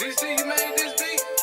DC, you made this beat?